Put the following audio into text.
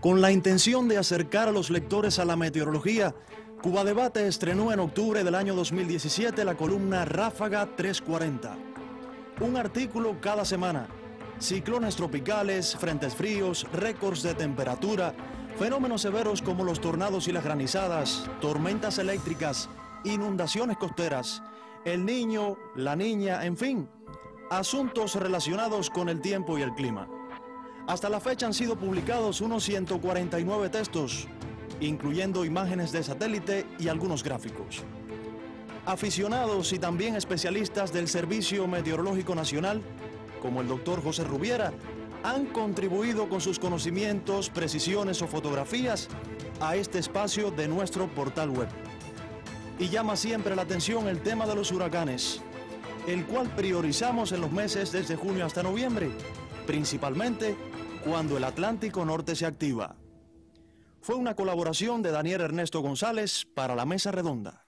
Con la intención de acercar a los lectores a la meteorología, Cuba Debate estrenó en octubre del año 2017 la columna Ráfaga 340. Un artículo cada semana. Ciclones tropicales, frentes fríos, récords de temperatura, fenómenos severos como los tornados y las granizadas, tormentas eléctricas, inundaciones costeras, el niño, la niña, en fin, asuntos relacionados con el tiempo y el clima. Hasta la fecha han sido publicados unos 149 textos, incluyendo imágenes de satélite y algunos gráficos. Aficionados y también especialistas del Servicio Meteorológico Nacional, como el doctor José Rubiera, han contribuido con sus conocimientos, precisiones o fotografías a este espacio de nuestro portal web. Y llama siempre la atención el tema de los huracanes, el cual priorizamos en los meses desde junio hasta noviembre, principalmente cuando el Atlántico Norte se activa. Fue una colaboración de Daniel Ernesto González para la Mesa Redonda.